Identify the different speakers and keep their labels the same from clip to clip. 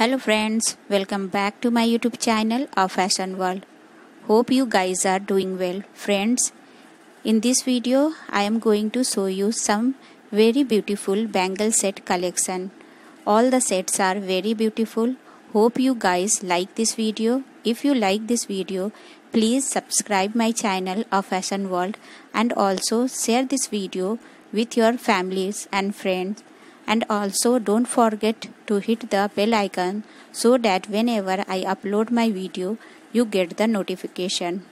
Speaker 1: Hello friends, welcome back to my YouTube channel of Fashion World. Hope you guys are doing well. Friends, in this video I am going to show you some very beautiful bangle set collection. All the sets are very beautiful. Hope you guys like this video. If you like this video, please subscribe my channel of Fashion World and also share this video with your families and friends and also don't forget to hit the bell icon so that whenever I upload my video you get the notification.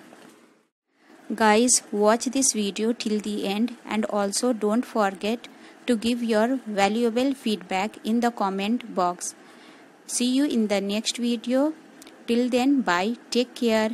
Speaker 1: Guys watch this video till the end and also don't forget to give your valuable feedback in the comment box. See you in the next video. Till then bye take care.